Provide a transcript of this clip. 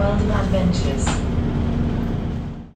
World of Adventures.